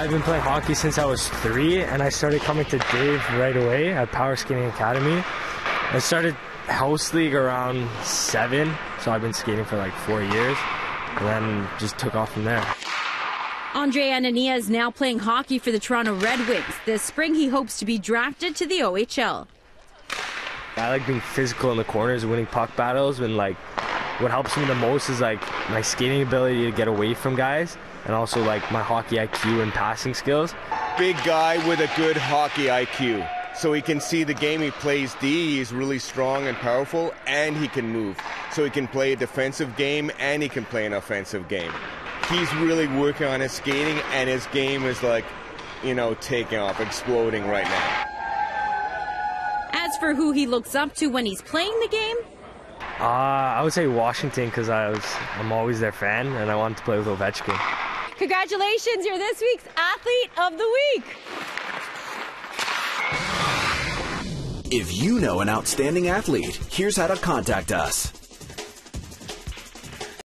I've been playing hockey since I was three, and I started coming to Dave right away at Power Skating Academy. I started house league around seven, so I've been skating for like four years, and then just took off from there. Andre Anania is now playing hockey for the Toronto Red Wings. This spring, he hopes to be drafted to the OHL. I like being physical in the corners, winning puck battles, and like what helps me the most is like my skating ability to get away from guys, and also like my hockey IQ and passing skills. Big guy with a good hockey IQ. So he can see the game he plays D, he's really strong and powerful, and he can move. So he can play a defensive game and he can play an offensive game he's really working on his skating, and his game is like, you know, taking off, exploding right now. As for who he looks up to when he's playing the game, uh, I would say Washington because I was I'm always their fan, and I wanted to play with Ovechkin. Congratulations, you're this week's athlete of the week. If you know an outstanding athlete, here's how to contact us.